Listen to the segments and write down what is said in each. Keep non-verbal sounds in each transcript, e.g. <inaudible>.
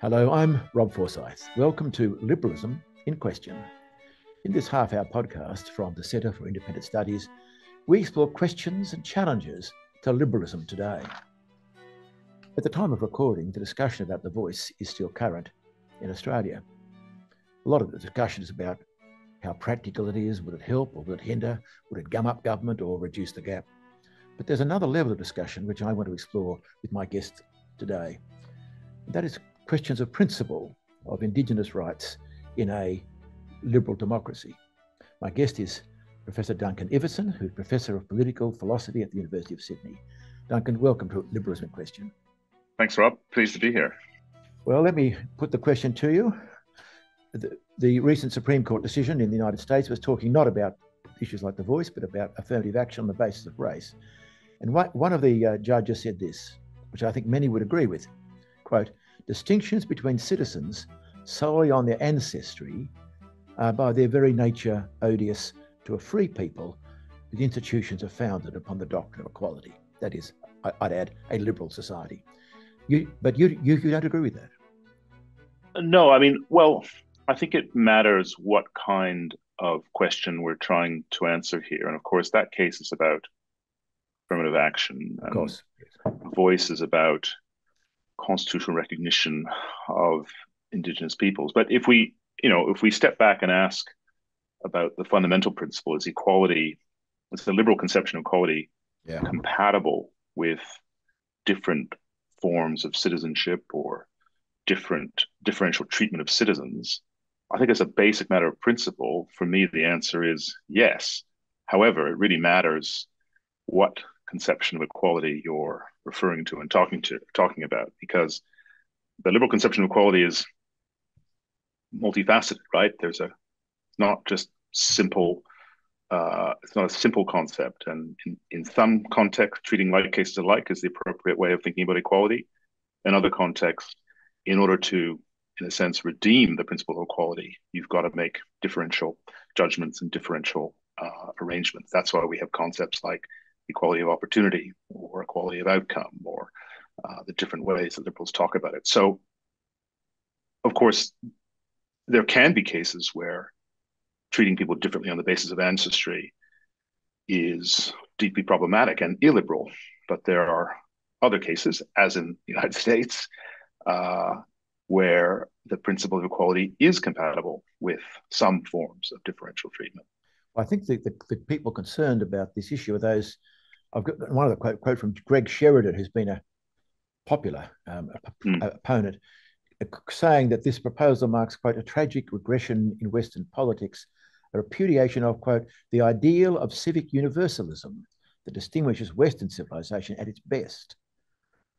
Hello, I'm Rob Forsyth. Welcome to Liberalism in Question. In this half hour podcast from the Centre for Independent Studies, we explore questions and challenges to liberalism today. At the time of recording, the discussion about the voice is still current in Australia. A lot of the discussion is about how practical it is, would it help or would it hinder, would it gum up government or reduce the gap? But there's another level of discussion which I want to explore with my guest today. That is questions of principle of Indigenous rights in a liberal democracy. My guest is Professor Duncan Ivison, who's Professor of Political Philosophy at the University of Sydney. Duncan, welcome to Liberalism in Question. Thanks, Rob. Pleased to be here. Well, let me put the question to you. The, the recent Supreme Court decision in the United States was talking not about issues like the voice, but about affirmative action on the basis of race. And one of the uh, judges said this, which I think many would agree with quote, distinctions between citizens solely on their ancestry are by their very nature odious to a free people whose institutions are founded upon the doctrine of equality. That is, I'd add, a liberal society. You, but you, you, you don't agree with that? No, I mean, well, I think it matters what kind of question we're trying to answer here. And of course, that case is about affirmative action. Of course. Voice is about constitutional recognition of indigenous peoples. But if we, you know, if we step back and ask about the fundamental principle, is equality, is the liberal conception of equality yeah. compatible with different forms of citizenship or different differential treatment of citizens? I think as a basic matter of principle, for me, the answer is yes. However, it really matters what conception of equality you're referring to and talking to talking about because the liberal conception of equality is multifaceted right? There's a not just simple uh, it's not a simple concept. And in, in some contexts treating like cases alike is the appropriate way of thinking about equality. In other contexts in order to in a sense redeem the principle of equality you've got to make differential judgments and differential uh, arrangements. That's why we have concepts like equality of opportunity or equality of outcome or uh, the different ways that liberals talk about it. So, of course, there can be cases where treating people differently on the basis of ancestry is deeply problematic and illiberal. But there are other cases, as in the United <laughs> States, uh, where the principle of equality is compatible with some forms of differential treatment. I think the, the, the people concerned about this issue are those I've got one of the quote, quote from Greg Sheridan, who's been a popular um, mm. opponent, uh, saying that this proposal marks, quote, a tragic regression in Western politics, a repudiation of, quote, the ideal of civic universalism that distinguishes Western civilization at its best.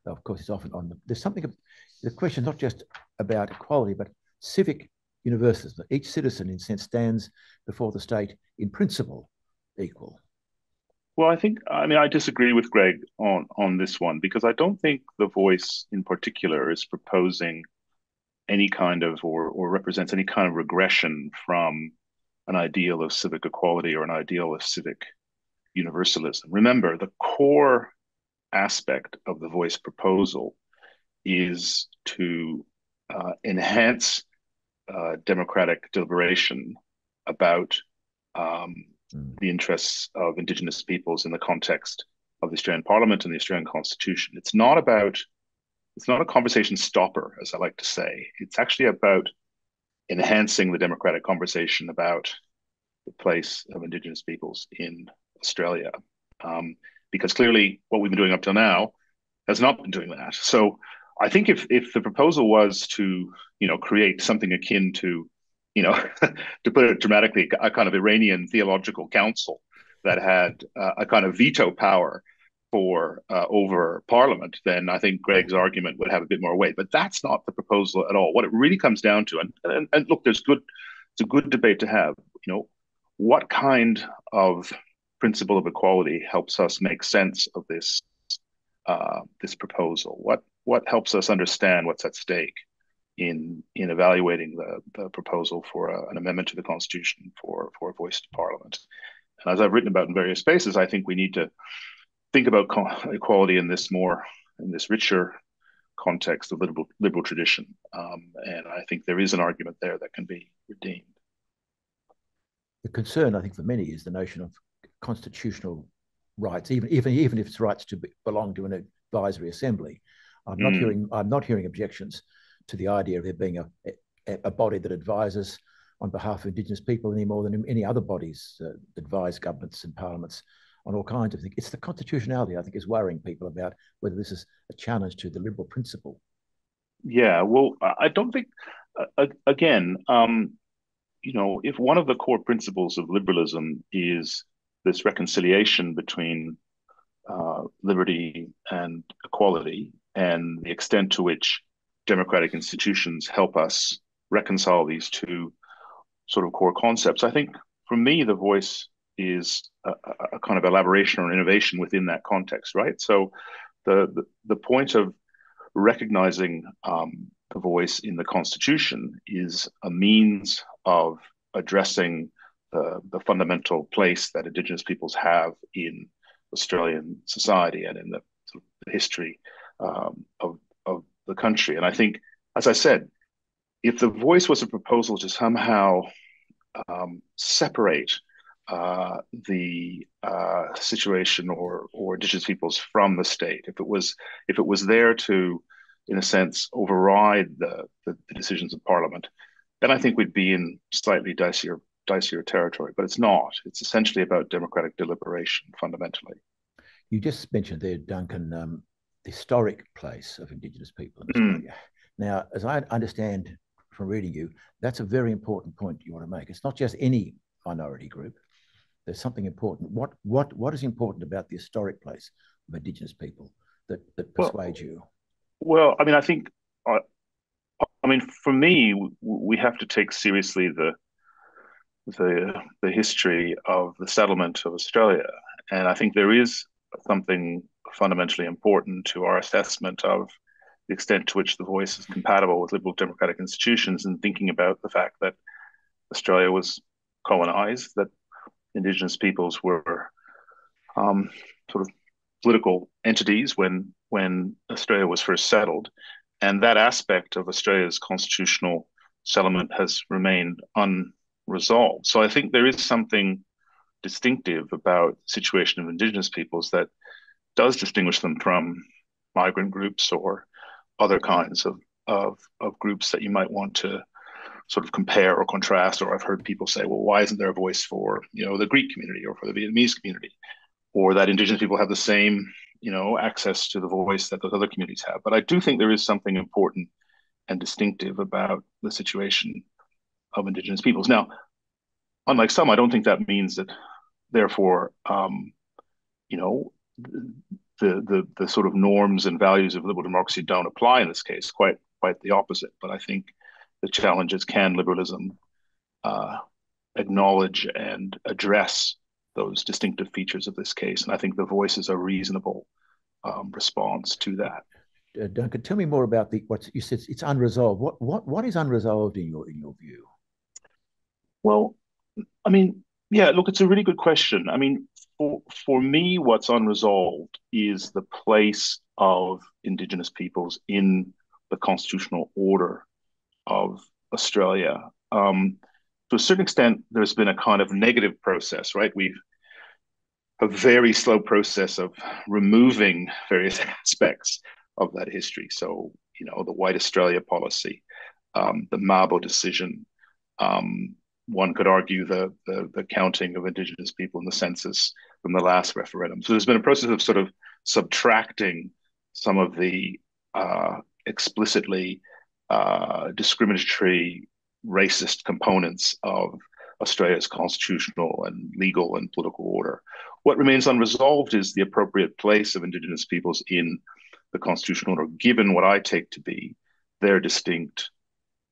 Now, of course, it's often on the, there's something, the question not just about equality, but civic universalism. Each citizen, in a sense, stands before the state in principle equal. Well, I think I mean I disagree with Greg on on this one because I don't think the voice in particular is proposing any kind of or or represents any kind of regression from an ideal of civic equality or an ideal of civic universalism. Remember, the core aspect of the voice proposal is to uh, enhance uh, democratic deliberation about um, mm. the interests of Indigenous peoples in the context of the Australian Parliament and the Australian Constitution. It's not about, it's not a conversation stopper, as I like to say. It's actually about enhancing the democratic conversation about the place of Indigenous peoples in Australia. Um, because clearly, what we've been doing up till now has not been doing that. So, I think if if the proposal was to, you know, create something akin to you know, <laughs> to put it dramatically, a kind of Iranian theological council that had uh, a kind of veto power for uh, over Parliament, then I think Greg's argument would have a bit more weight. But that's not the proposal at all. What it really comes down to, and, and, and look, there's good, it's a good debate to have. You know, what kind of principle of equality helps us make sense of this uh, this proposal? What what helps us understand what's at stake? In in evaluating the, the proposal for a, an amendment to the constitution for for a voice to parliament. And as I've written about in various spaces, I think we need to think about equality in this more in this richer context of liberal liberal tradition, um, and I think there is an argument there that can be redeemed. The concern, I think, for many is the notion of constitutional rights, even even even if it's rights to be, belong to an advisory assembly. I'm not mm. hearing I'm not hearing objections to the idea of there being a, a, body that advises on behalf of Indigenous people any more than any other bodies uh, advise governments and parliaments on all kinds of things. It's the constitutionality, I think, is worrying people about whether this is a challenge to the liberal principle. Yeah, well, I don't think, uh, again, um, you know, if one of the core principles of liberalism is this reconciliation between uh, liberty and equality and the extent to which democratic institutions help us reconcile these two sort of core concepts. I think for me, the voice is a, a kind of elaboration or innovation within that context, right? So the, the, the point of recognizing um, the voice in the Constitution is a means of addressing the, the fundamental place that Indigenous peoples have in Australian society and in the, history um, of the country. And I think, as I said, if the voice was a proposal to somehow um, separate uh, the uh, situation or or indigenous peoples from the state. If it was if it was there to, in a sense, override the, the, the decisions of Parliament, then I think we'd be in slightly dicier dicier territory. But it's not. It's essentially about democratic deliberation fundamentally. You just mentioned there, Duncan, um, historic place of Indigenous people in hmm. Australia. Now, as I understand from reading you, that's a very important point you want to make. It's not just any minority group. There's something important. What what what is important about the historic place of Indigenous people that that persuades well, you? Well, I mean, I think, uh, I mean, for me, we have to take seriously the the the history of the settlement of Australia, and I think there is something fundamentally important to our assessment of the extent to which the voice is compatible with liberal democratic institutions and thinking about the fact that Australia was colonized, that indigenous peoples were um, sort of political entities when when Australia was first settled, and that aspect of Australia's constitutional settlement has remained unresolved. So I think there is something distinctive about the situation of indigenous peoples that does distinguish them from migrant groups or other kinds of, of, of groups that you might want to sort of compare or contrast. Or I've heard people say, well, why isn't there a voice for, you know, the Greek community or for the Vietnamese community? Or that indigenous people have the same, you know, access to the voice that those other communities have. But I do think there is something important and distinctive about the situation of indigenous peoples. Now, unlike some, I don't think that means that therefore, um, you know, the, the the sort of norms and values of liberal democracy don't apply in this case. Quite quite the opposite. But I think the challenge is can liberalism uh, acknowledge and address those distinctive features of this case? And I think the voice is a reasonable um, response to that. Uh, Duncan, tell me more about the what you said. It's unresolved. What what what is unresolved in your in your view? Well, I mean, yeah. Look, it's a really good question. I mean, for for me, what's unresolved is the place of Indigenous peoples in the constitutional order of Australia. Um, to a certain extent, there's been a kind of negative process, right? We've a very slow process of removing various <laughs> aspects of that history. So, you know, the White Australia policy, um, the Mabo decision. Um, one could argue the, the, the counting of Indigenous people in the census from the last referendum. So there's been a process of sort of subtracting some of the uh, explicitly uh, discriminatory, racist components of Australia's constitutional and legal and political order. What remains unresolved is the appropriate place of Indigenous peoples in the constitutional order, given what I take to be their distinct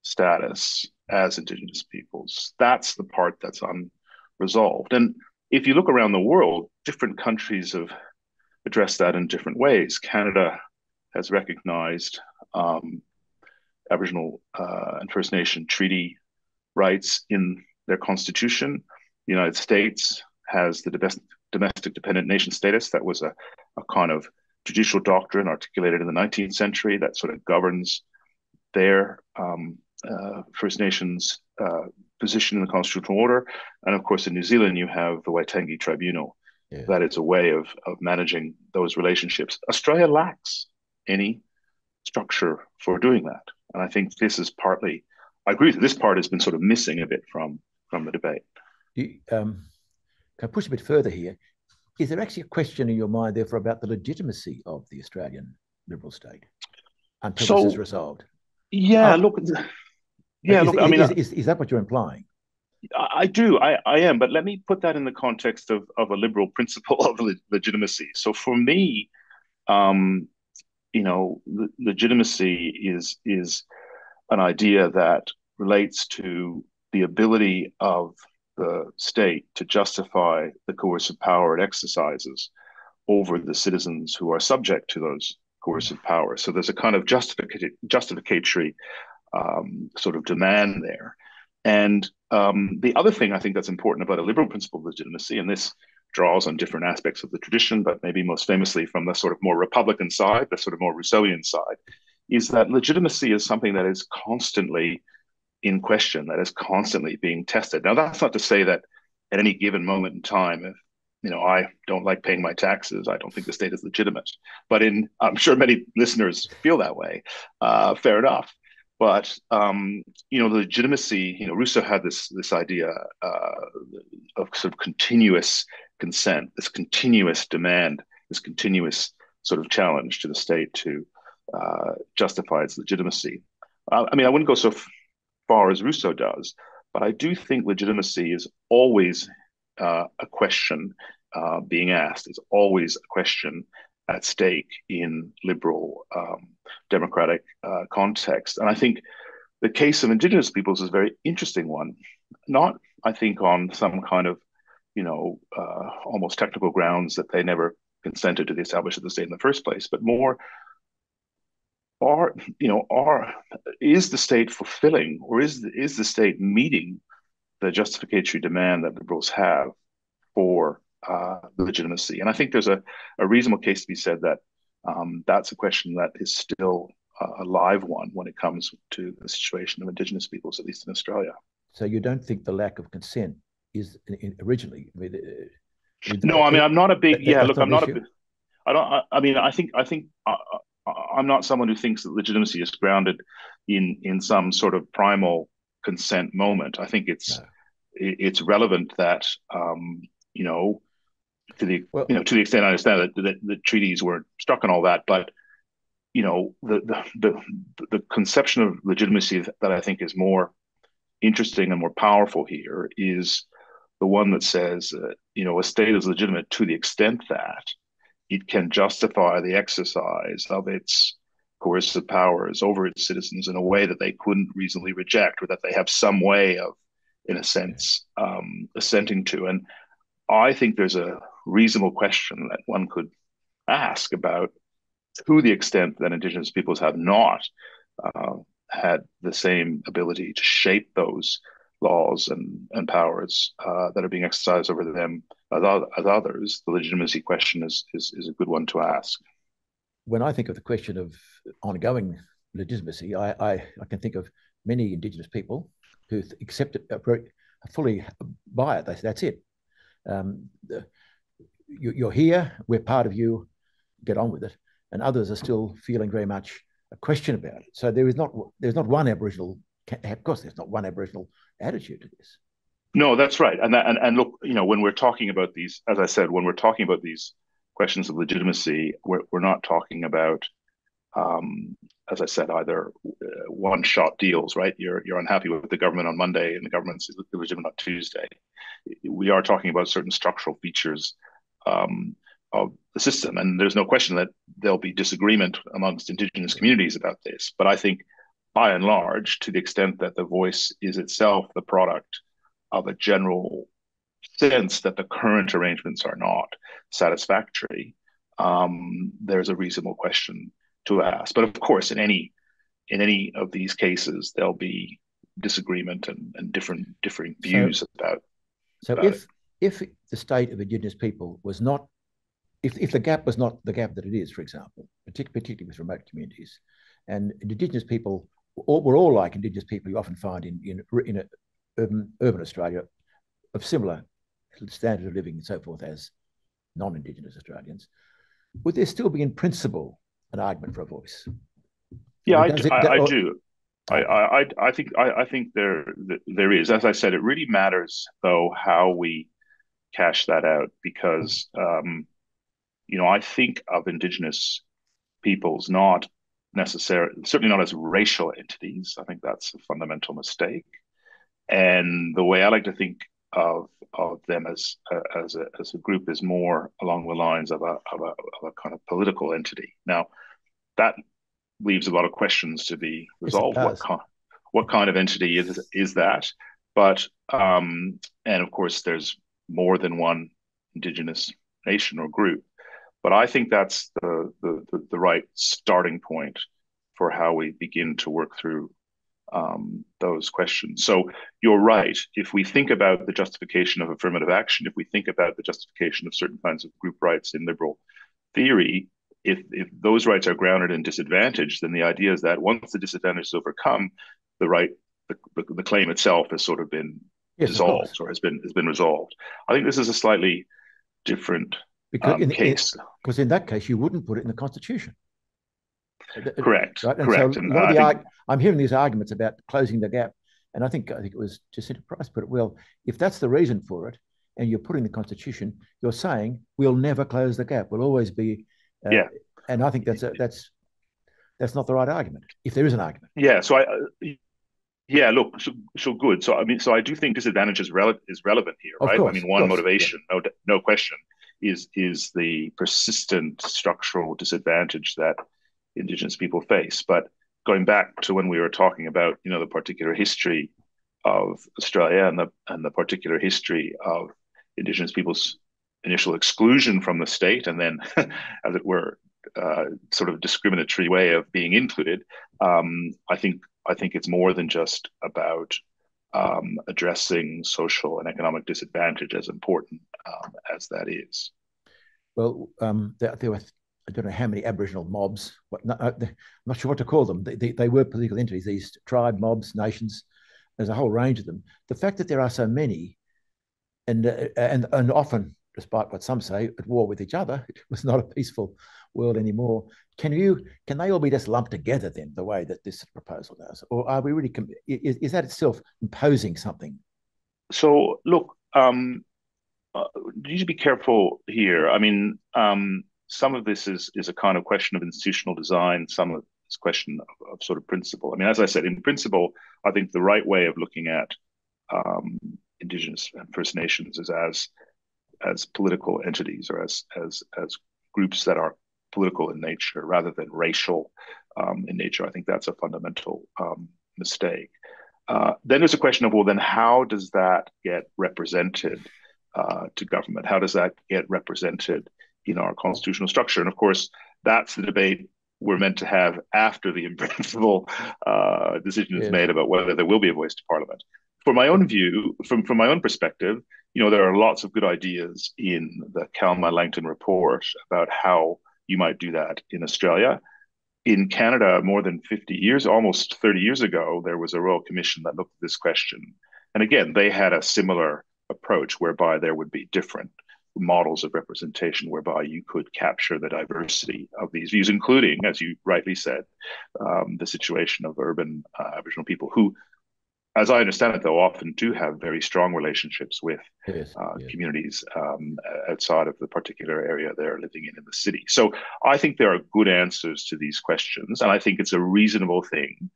status as Indigenous peoples. That's the part that's unresolved. And if you look around the world, different countries have addressed that in different ways. Canada has recognized um, Aboriginal uh, and First Nation treaty rights in their constitution. The United States has the domestic, domestic dependent nation status. That was a, a kind of judicial doctrine articulated in the 19th century that sort of governs their um, uh, First Nations uh, position in the constitutional order. And of course, in New Zealand, you have the Waitangi Tribunal. Yeah. it's a way of, of managing those relationships. Australia lacks any structure for doing that. And I think this is partly, I agree that this part has been sort of missing a bit from, from the debate. You, um, can I push a bit further here? Is there actually a question in your mind, therefore, about the legitimacy of the Australian Liberal state until so, this is resolved? Yeah, um, look, yeah, is, look. I mean, is, is, is, that what you're implying? I do, I, I am, but let me put that in the context of, of a liberal <laughs> principle of legitimacy. So for me, um, you know, legitimacy is is an idea that relates to the ability of the state to justify the coercive power it exercises over the citizens who are subject to those coercive powers. So there's a kind of justificatory um, sort of demand there. And um, the other thing I think that's important about a liberal principle of legitimacy, and this draws on different aspects of the tradition, but maybe most famously from the sort of more Republican side, the sort of more Rousseauian side, is that legitimacy is something that is constantly in question that is constantly being tested. Now, that's not to say that at any given moment in time, if you know I don't like paying my taxes, I don't think the state is legitimate. But in I'm sure many listeners feel that way. Uh, fair enough. But um, you know, the legitimacy. You know, Rousseau had this this idea uh, of sort of continuous consent, this continuous demand, this continuous sort of challenge to the state to uh, justify its legitimacy. Uh, I mean, I wouldn't go so far as Rousseau does. But I do think legitimacy is always uh, a question uh, being asked. It's always a question at stake in liberal um, democratic uh, context. And I think the case of indigenous peoples is a very interesting one. Not, I think, on some kind of, you know, uh, almost technical grounds that they never consented to the establishment of the state in the first place, but more are you know are is the state fulfilling or is is the state meeting the justificatory demand that liberals have for uh, legitimacy? And I think there's a, a reasonable case to be said that um, that's a question that is still a live one when it comes to the situation of Indigenous peoples, at least in Australia. So you don't think the lack of consent is in, in originally? I mean, uh, no, I mean I'm not a big. That, yeah, look, I'm not issue? a. I don't. I, I mean, I think I think uh, I'm not someone who thinks that legitimacy is grounded in in some sort of primal consent moment. I think it's no. it's relevant that um, you know to the well, you know to the extent I understand that, that the treaties were struck and all that, but you know the, the the the conception of legitimacy that I think is more interesting and more powerful here is the one that says uh, you know a state is legitimate to the extent that it can justify the exercise of its coercive powers over its citizens in a way that they couldn't reasonably reject or that they have some way of, in a sense, um, assenting to. And I think there's a reasonable question that one could ask about to the extent that Indigenous peoples have not uh, had the same ability to shape those laws and, and powers uh, that are being exercised over them as, as others, the legitimacy question is, is, is a good one to ask. When I think of the question of ongoing legitimacy, I, I, I can think of many Indigenous people who accept it, fully buy it. They say, that's it. Um, the, you, are here, we're part of you, get on with it. And others are still feeling very much a question about it. So there is not there's not one Aboriginal, of course, there's not one Aboriginal attitude to this. No, that's right. And that, and and look, you know, when we're talking about these, as I said, when we're talking about these questions of legitimacy, we're we're not talking about, um, as I said, either uh, one-shot deals. Right? You're you're unhappy with the government on Monday, and the government's illegitimate on Tuesday. We are talking about certain structural features um, of the system, and there's no question that there'll be disagreement amongst Indigenous communities about this. But I think, by and large, to the extent that the voice is itself the product of a general sense that the current arrangements are not satisfactory, um, there's a reasonable question to ask. But of course, in any in any of these cases, there'll be disagreement and, and different differing views so, about. So, about if it. If the state of Indigenous people was not if, if the gap was not the gap that it is, for example, particularly with remote communities, and Indigenous people were all like Indigenous people you often find in, in, in a, urban, urban Australia of similar standard of living and so forth as non-Indigenous Australians, would there still be in principle an argument for a voice? Yeah, I, it, I, I, do. I, I, I think I, I think there there is. As I said, it really matters though how we cash that out because um, you know I think of Indigenous peoples not necessarily certainly not as racial entities. I think that's a fundamental mistake. And the way I like to think of of them as uh, as a as a group is more along the lines of a, of a of a kind of political entity. Now, that leaves a lot of questions to be resolved. Yes, what kind what kind of entity is is that? But um, and of course, there's more than one indigenous nation or group. But I think that's the the, the, right starting point for how we begin to work through um, those questions. So you're right. If we think about the justification of affirmative action, if we think about the justification of certain kinds of group rights in liberal theory, if, if those rights are grounded in disadvantage, then the idea is that once the disadvantage is overcome, the right, the, the claim itself has sort of been yes, dissolved or has been has been resolved. I think this is a slightly different because um, in, case. Because in, that case, you wouldn't put it in the Constitution. Correct. Right? And correct. So and, uh, the, think... I'm hearing these arguments about closing the gap, and I think I think it was Jacinta Price put it well. If that's the reason for it, and you're putting the Constitution, you're saying we'll never close the gap. We'll always be. Uh, yeah. And I think that's a, that's that's not the right argument. If there is an argument. Yeah. So I. Yeah, look, so, so good. So I mean, so I do think disadvantage is, rele- is relevant here, right? Course, I mean, one motivation, yeah. no, no question, is is the persistent structural disadvantage that indigenous people face. But going back to when we were talking about, you know, the particular history of Australia and the and the particular history of indigenous people's initial exclusion from the state, and then, <laughs> as it were, uh, sort of discriminatory way of being included. Um, I think I think it's more than just about um, addressing social and economic disadvantage, as important um, as that is. Well, um, there, there, were I don't know how many Aboriginal mobs. What, not, uh, I'm not sure what to call them. They, they, they, were political entities. These tribe mobs, nations. There's a whole range of them. The fact that there are so many, and uh, and and often, despite what some say, at war with each other, <laughs> it was not a peaceful world anymore. Can you can they all be just lumped together then, the way that this proposal does, or are we really? Is, is that itself imposing something? So look, um, uh, you to be careful here. I mean, um, some of this is is a kind of question of institutional design. Some of it's question of, of, sort of principle. I mean, as I said, in principle, I think the right way of looking at um, Indigenous and First Nations is as as political entities or as as as groups that are political in nature rather than racial um, in nature. I think that's a fundamental um, mistake. Uh, then there's a question of well, then how does that get represented uh, to government? How does that get represented in our constitutional structure. And of course, that's the debate we're meant to have after the <laughs> in-principle uh, decision is yeah. made about whether there will be a voice to Parliament. For my own view, from from my own perspective, you know, there are lots of good ideas in the Calma Langton report about how you might do that in Australia. In Canada, more than 50 years, almost 30 years ago, there was a Royal Commission that looked at this question. And again, they had a similar approach whereby there would be different models of representation whereby you could capture the diversity of these views, including, as you rightly said, um, the situation of urban uh, Aboriginal people who, as I understand it, though, often do have very strong relationships with yes, uh, yes. communities um, outside of the particular area they're living in in the city. So I think there are good answers to these questions, and I think it's a reasonable thing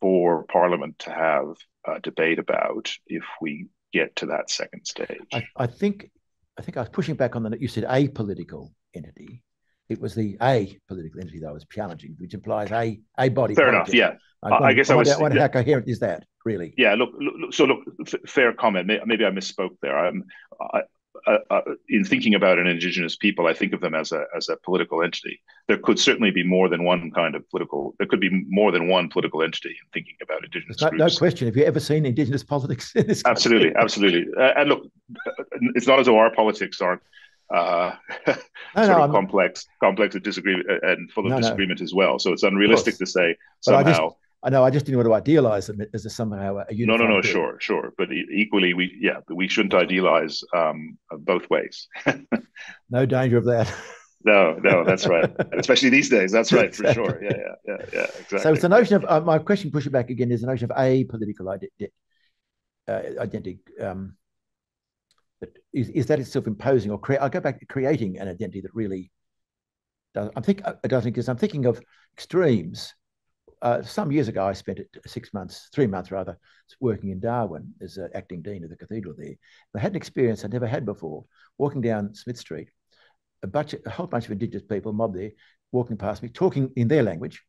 for Parliament to have a debate about if we get to that second stage. I, I think I think I was pushing back on the you said a political entity. It was the a political entity that I was challenging, which implies a a body. Fair enough. Yeah, I, I guess I, was. Wonder, how coherent is that really? Yeah. Look. look so look. F- fair comment. Maybe I misspoke there. I'm. I, uh, uh, in thinking about an indigenous people, I think of them as a as a political entity. There could certainly be more than one kind of political. There could be more than one political entity in thinking about indigenous. No, no, question. Have you ever seen indigenous politics in this? Absolutely, absolutely. Uh, and look, it's not as though our politics aren't uh, <laughs> sort no, of complex, complex disagreement uh, and full of no, disagreement as well. So it's unrealistic to say somehow. I, know. I just didn't want to idealize them as a somehow a No, no, no. Sure, sure. But equally, we yeah, we shouldn't idealize um, both ways. <laughs> no danger of that. No, no, that's right. <laughs> Especially these days, that's right for sure. Yeah, yeah, yeah, yeah. Exactly. So it's the notion of uh, my question. Pushing back again is the notion of a political identity. Uh, identity um, is, is that itself imposing or create? I'll go back to creating an identity that really does. I'm think it doesn't because I'm thinking of extremes. Uh, some years ago, I spent six months, three months rather, working in Darwin as an acting dean of the cathedral there. I had an experience I'd never had before, walking down Smith Street, a bunch, of, a whole bunch of indigenous people, mob there, walking past me, talking in their language,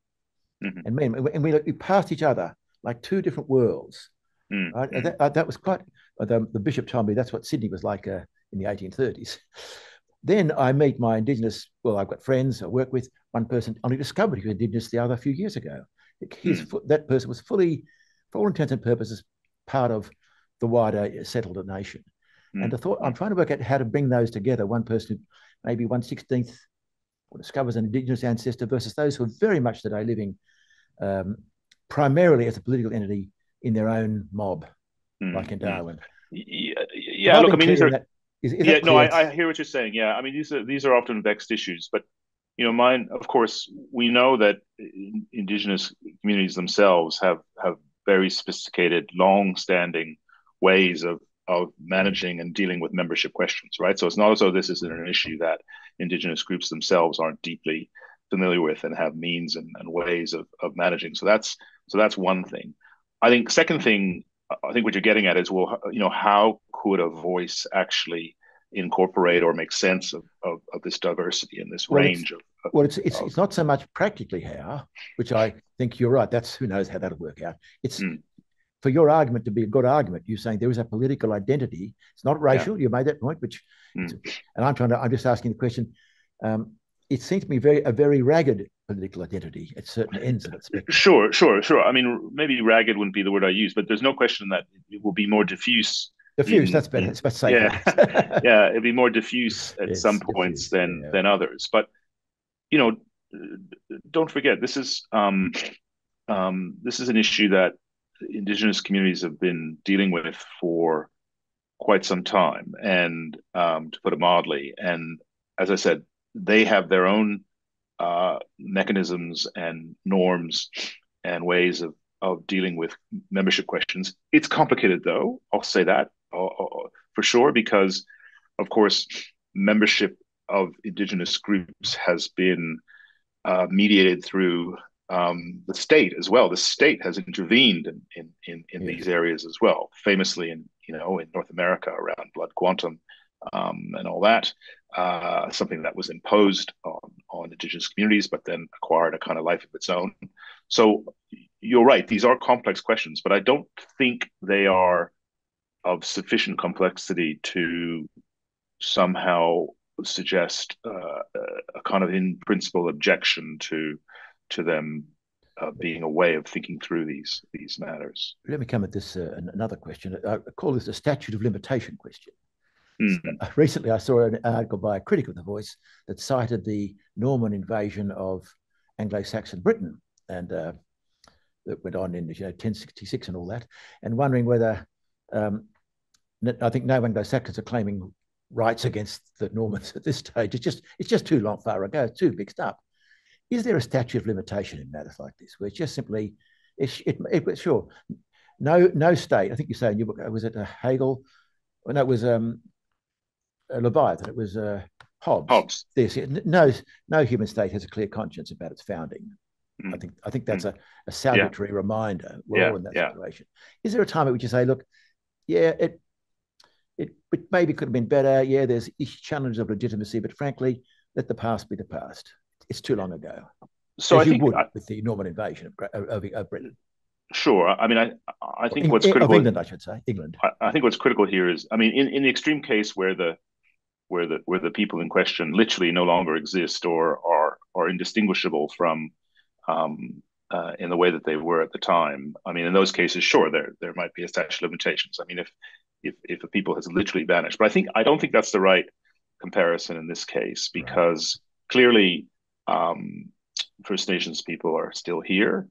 mm-hmm. and me, and we, we passed each other like two different worlds. Mm-hmm. Right? That, uh, that was quite the, the bishop told me that's what Sydney was like uh, in the 1830s. Then I meet my Indigenous, well, I've got friends I work with. One person only discovered he was Indigenous the other a few years ago. His, mm. That person was fully, for all intents and purposes, part of the wider settled nation. Mm. And I thought, I'm trying to work out how to bring those together. One person who maybe 116th or discovers an Indigenous ancestor versus those who are very much today living um, primarily as a political entity in their own mob mm. like in Darwin. Yeah, yeah look, I mean, these are. That, is, is yeah, no, I, I, hear what you're saying. Yeah, I mean, these are these are often vexed issues, but you know, mine. Of course, we know that indigenous communities themselves have have very sophisticated, long-standing ways of of managing and dealing with membership questions, right? So it's not as though this is an issue that indigenous groups themselves aren't deeply familiar with and have means and, and ways of, of managing. So that's so that's one thing. I think second thing I think what you're getting at is, well, you know, how could a voice actually incorporate or make sense of, of, of this diversity and this well, range of, of, Well, it's it's, it's not so much practically how, which I think you're right. That's who knows how that'll work out. It's mm. for your argument to be a good argument. You're saying there is a political identity. It's not racial. Yeah. You made that point, which, mm. and I'm trying to. I'm just asking the question. Um, it seems to me very a very ragged political identity at certain ends of it. Sure, sure, sure. I mean, maybe ragged wouldn't be the word I use, but there's no question that it will be more diffuse. Diffuse, in, that's better. It's better Yeah, <laughs> yeah, it'll be more diffuse at yes, some points diffuse, than yeah. than others. But you know, don't forget this is um, um, this is an issue that indigenous communities have been dealing with for quite some time, and um, to put it mildly, and as I said, they have their own uh, mechanisms and norms and ways of of dealing with membership questions. It's complicated, though. I'll say that uh, uh, for sure, because of course, membership of indigenous groups has been uh, mediated through um, the state as well. The state has intervened in in in, in yes. these areas as well. Famously, in you know in North America around blood quantum um, and all that. Uh, something that was imposed on, on indigenous communities, but then acquired a kind of life of its own. So you're right; these are complex questions, but I don't think they are of sufficient complexity to somehow suggest uh, a kind of in principle objection to to them uh, being a way of thinking through these these matters. Let me come at this uh, another question. I call this a statute of limitation question. Mm-hmm. Recently, I saw an article by a critic of The Voice that cited the Norman invasion of Anglo-Saxon Britain, and uh, that went on in you know 1066 and all that, and wondering whether um, I think no Anglo-Saxons are claiming rights against the Normans <laughs> at this stage. It's just it's just too long far ago, too mixed up. Is there a statute of limitation in matters like this, where it's just simply it's it, it, sure no no state? I think you say in your book was it a Hegel? No, it was um, Leviathan. It was uh, Hobbes. Hobbes. This no no human state has a clear conscience about its founding. Mm. I think I think that's mm. a, a salutary yeah. reminder. We're yeah. all in that yeah. situation. Is there a time at which you say, look, yeah, it it, it maybe could have been better. Yeah, there's challenges of legitimacy, but frankly, let the past be the past. It's too long ago. So As I you would I, with the Norman invasion of, of, of Britain. Sure. I mean, I I think what's critical of England, I should say, England. I, I, think what's critical here is, I mean, in, in the extreme case where the where the where the people in question literally no longer exist or are are indistinguishable from um, uh, in the way that they were at the time. I mean, in those cases, sure, there there might be a statute of limitations. I mean, if if if a people has literally vanished, but I think I don't think that's the right comparison in this case because right. clearly um, First Nations people are still here.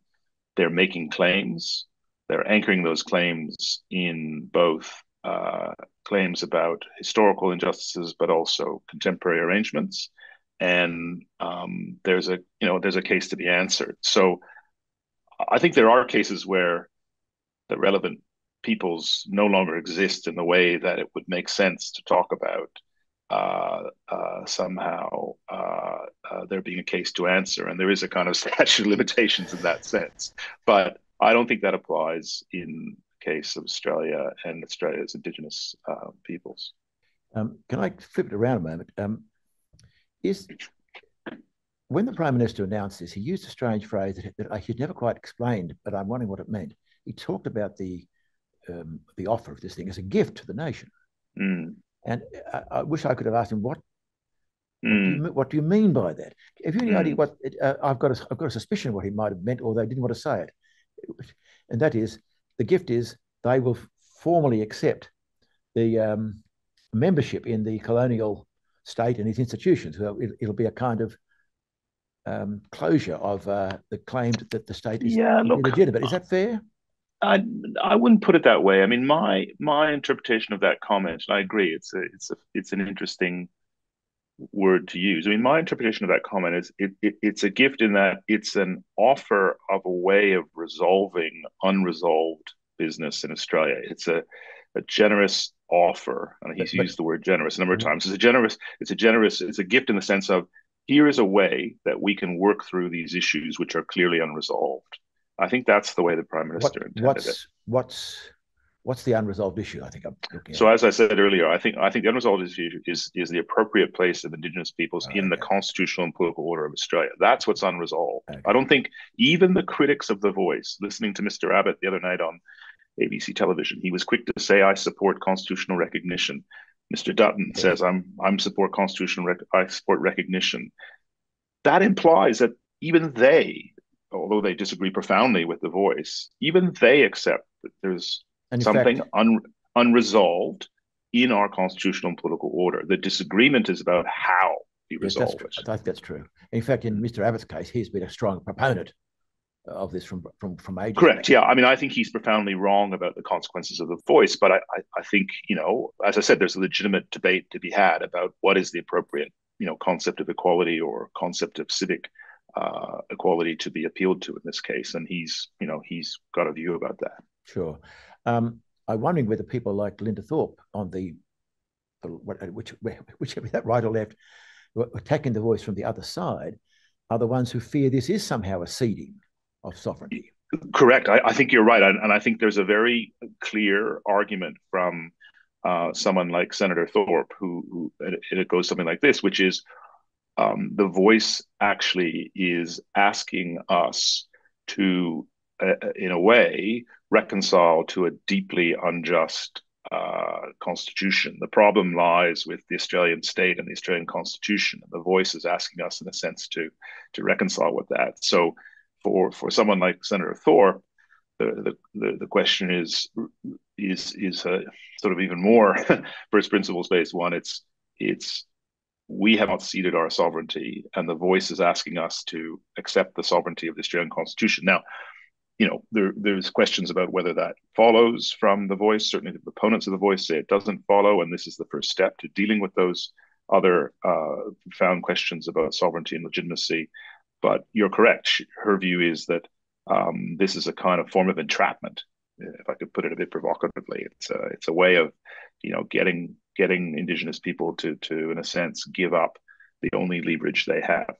They're making claims. They're anchoring those claims in both uh, claims about historical injustices, but also contemporary arrangements. And um, there's a you know there's a case to be answered. So I think there are cases where the relevant peoples no longer exist in the way that it would make sense to talk about uh, uh, somehow uh, uh, there being a case to answer, and there is a kind of <laughs> statute of limitations in that sense. But I don't think that applies in case of Australia and Australia's Indigenous uh, peoples. Um, can I flip it around a moment? Um, is when the Prime Minister announced this, he used a strange phrase that, that he'd never quite explained, but I'm wondering what it meant. He talked about the um, the offer of this thing as a gift to the nation. Mm. And I, I, wish I could have asked him what. Mm. What, do you, hmm. what, do you, mean by that? Have you any mm. idea what it, uh, I've got? A, I've got a suspicion what he might have meant, although I didn't want to say it. And that is, the gift is they will formally accept the um, membership in the colonial state and its institutions. So it, will be a kind of um, closure of uh, the claim that the state is yeah, look, illegitimate. Is that fair? I I wouldn't put it that way. I mean, my my interpretation of that comment, and I agree, it's a it's a it's an interesting word to use. I mean, my interpretation of that comment is it, it it's a gift in that it's an offer of a way of resolving unresolved business in Australia. It's a a generous offer, and he's used the word generous a number of mm-hmm. times. It's a generous, it's a generous, it's a gift in the sense of here is a way that we can work through these issues which are clearly unresolved. I think that's the way the prime minister what, intended what's, it. What's what's the unresolved issue? I think I'm looking. So as I said earlier, I think I think the unresolved issue is is the appropriate place of Indigenous peoples oh, in okay. the constitutional and political order of Australia. That's what's unresolved. Okay. I don't think even the critics of the Voice, listening to Mr. Abbott the other night on ABC television, he was quick to say, "I support constitutional recognition." Mr. Dutton okay. says, "I'm I'm support constitutional rec- I support recognition." That implies that even they although they disagree profoundly with the voice, even they accept that there's something fact, un, unresolved in our constitutional and political order. The disagreement is about how we resolve it. I think that's true. In fact, in Mr. Abbott's case, he's been a strong proponent of this from from from ages. Correct. Yeah. I mean, I think he's profoundly wrong about the consequences of the voice, but I, I, I think you know, as I said, there's a legitimate debate to be had about what is the appropriate you know concept of equality or concept of civic uh, equality to be appealed to in this case, and he's you know he's got a view about that. Sure. Um, I'm wondering whether people like Lidia Thorpe on the, the which <laughs> whichever that right or left, attacking the voice from the other side, are the ones who fear this is somehow a ceding of sovereignty. Correct. I, I think you're right, and, and, I think there's a very clear argument from uh, someone like Senator Thorpe, who, who it goes something like this, which is um, the voice actually is asking us to, uh, uh, in a way, reconcile to a deeply unjust uh, constitution. The problem lies with the Australian state and the Australian constitution. And the voice is asking us, in a sense, to to reconcile with that. So, for for someone like Senator Thorpe, the the, the question is is is a sort of even more <laughs> first principles based one. It's it's we have not ceded our sovereignty, and the voice is asking us to accept the sovereignty of the Australian Constitution. Now, you know, there, there's questions about whether that follows from the voice. Certainly, the proponents of the voice say it doesn't follow, and this is the first step to dealing with those other uh, profound questions about sovereignty and legitimacy. But you're correct. Her view is that um, this is a kind of form of entrapment, if I could put it a bit provocatively. It's a, it's a way of, you know, getting getting indigenous people to to in a sense give up the only leverage they have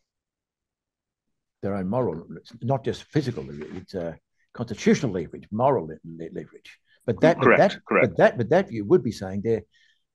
their own moral not just physical it's a constitutional leverage moral leverage. But that correct, but that, correct. But that but that view would be saying there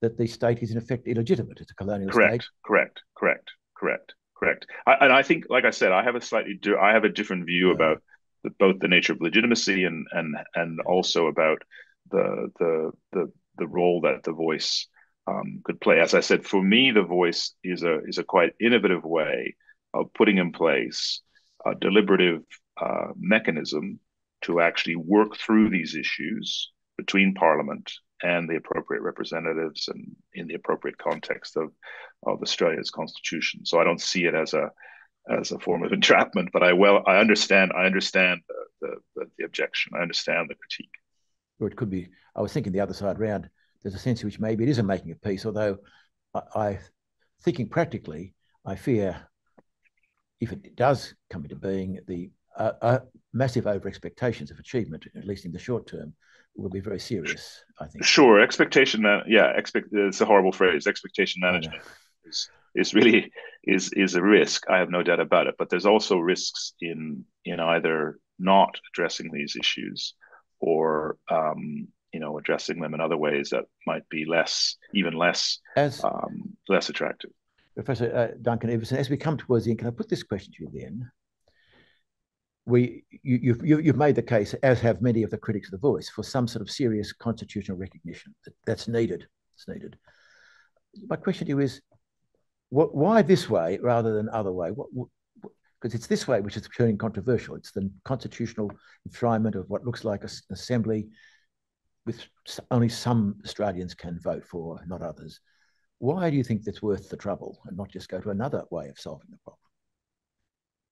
that the state is in effect illegitimate. It's a colonial correct, state. Correct correct correct correct I, and i think like i said i have a slightly do i have a different view about the, both the nature of legitimacy and and and also about the the the the role that the voice um, could play. As I said, for me, the voice is a is a quite innovative way of putting in place a deliberative uh, mechanism to actually work through these issues between Parliament and the appropriate representatives and in the appropriate context of of Australia's constitution. So I don't see it as a as a form of <laughs> entrapment, but I well I understand I understand the the, the objection. I understand the critique. Or it could be. I was thinking the other side round. There's a sense in which maybe it isn't making a peace, although I, I thinking practically, I fear if it does come into being, the uh, uh, massive over expectations of achievement, at least in the short term, will be very serious. I think. Sure, expectation. Man- yeah, expect. It's a horrible phrase. Expectation management is is really is is a risk. I have no doubt about it. But there's also risks in in either not addressing these issues or um, you know addressing them in other ways that might be less even less as um, less attractive. Professor uh, Duncan Ivison, as we come towards the end, can I put this question to you then? We, you, have you've, you've made the case, as have many of the critics of the voice, for some sort of serious constitutional recognition that, that's needed. It's needed. My question to you is, what, why this way rather than other way? because it's this way which is turning controversial. It's the constitutional enshrinement of what looks like an assembly with only some Australians can vote for, not others. Why do you think that's worth the trouble and not just go to another way of solving the problem?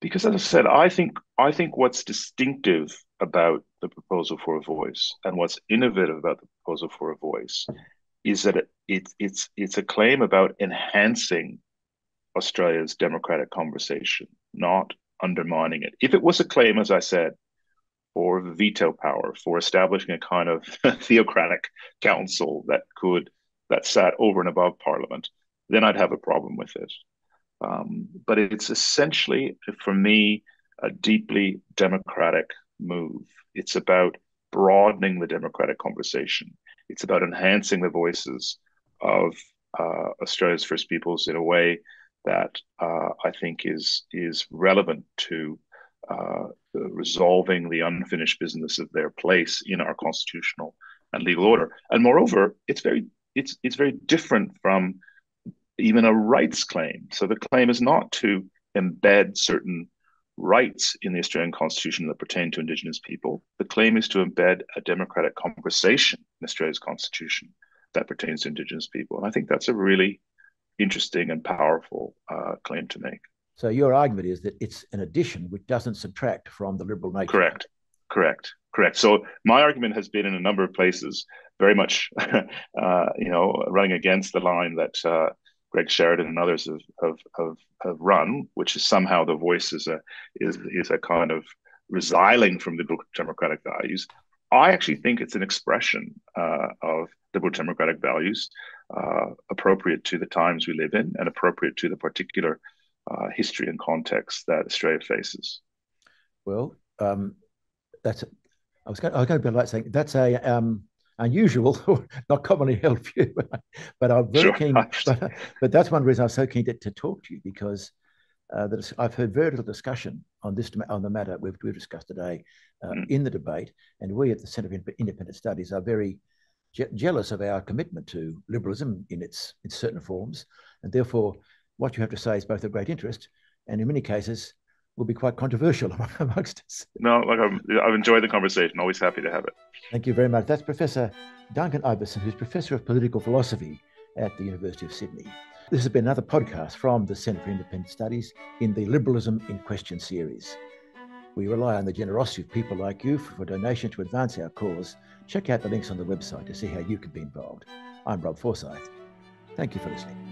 Because as I said, I think I think what's distinctive about the proposal for a voice and what's innovative about the proposal for a voice is that it, it it's it's a claim about enhancing Australia's democratic conversation, not undermining it. If it was a claim, as I said, for veto power, for establishing a kind of <laughs> theocratic council that could that sat over and above Parliament, then I'd have a problem with it. Um, but it's essentially, for me, a deeply democratic move. It's about broadening the democratic conversation. It's about enhancing the voices of uh, Australia's First Peoples in a way that uh, I think is is relevant to uh, resolving the unfinished business of their place in our constitutional and legal order. And moreover, it's very it's it's very different from even a rights claim. So the claim is not to embed certain rights in the Australian Constitution that pertain to Indigenous people. The claim is to embed a democratic conversation in Australia's Constitution that pertains to Indigenous people. And I think that's a really interesting and powerful uh, claim to make. So your argument is that it's an addition which doesn't subtract from the liberal nature. Correct. Correct. Correct. So my argument has been in a number of places very much, <laughs> uh, you know, running against the line that uh, Greg Sheridan and others have, have, have, have, run, which is somehow the voice is a is is a kind of resiling from liberal democratic values. I actually think it's an expression uh, of liberal democratic values, uh, appropriate to the times we live in and appropriate to the particular uh, history and context that Australia faces. Well, um, that's I was going, was going to be like saying that's a um, unusual, <laughs> not commonly held view, <laughs> but I'm very sure. keen. <laughs> But, but, that's one reason I'm so keen to, to talk to you because uh, that I've heard very little discussion on this on the matter we've, we've discussed today uh, mm. in the debate, and we at the Centre for Independent Studies are very je- jealous of our commitment to liberalism in its in certain forms, and therefore what you have to say is both of great interest and in many cases will be quite controversial <laughs> amongst us. No, like i have enjoyed the conversation. Always happy to have it. Thank you very much. That's Professor Duncan Ivison, who's Professor of Political Philosophy at the University of Sydney. This has been another podcast from the Centre for Independent Studies in the Liberalism in Question series. We rely on the generosity of people like you for donation to advance our cause. Check out the links on the website to see how you can be involved. I'm Rob Forsyth. Thank you for listening.